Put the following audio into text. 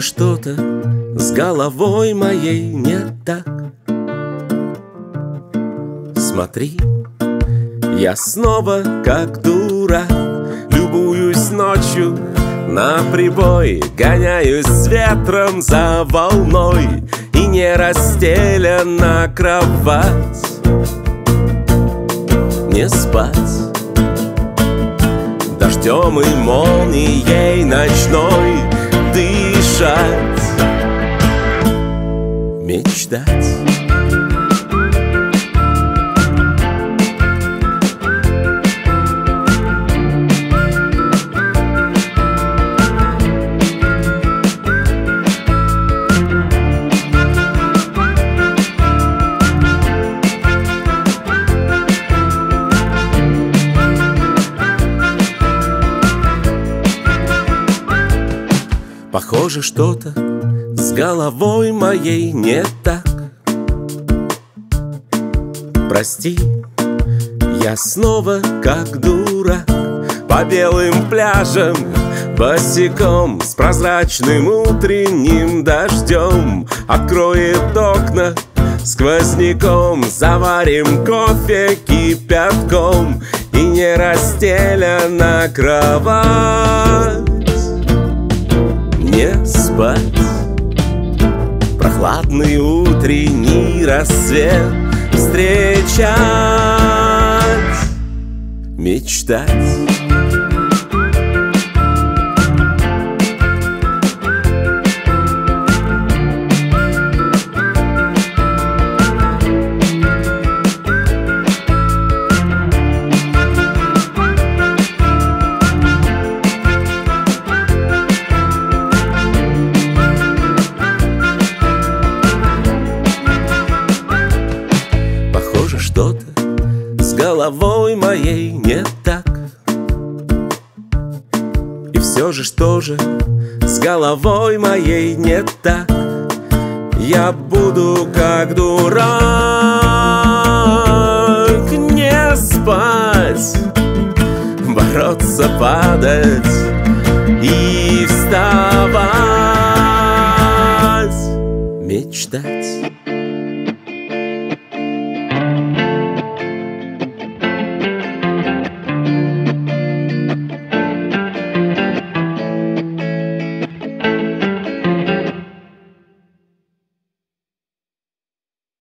что-то с головой моей не так. Смотри, я снова как дурак Любуюсь ночью на прибой Гоняюсь с ветром за волной И не расстелена кровать. Не спать. Дождем и молнией ночной Дышать Мечтать Похоже, что-то с головой моей не так. Прости, я снова как дурак. По белым пляжам босиком С прозрачным утренним дождем. Откроет окна сквозняком Заварим кофе кипятком. И не расстелена кровать не спать. Прохладный утренний рассвет Встречать. Мечтать с головой моей не так. И все же, что же с головой моей не так? Я буду как дурак Не спать Бороться, падать и вставать Мечтать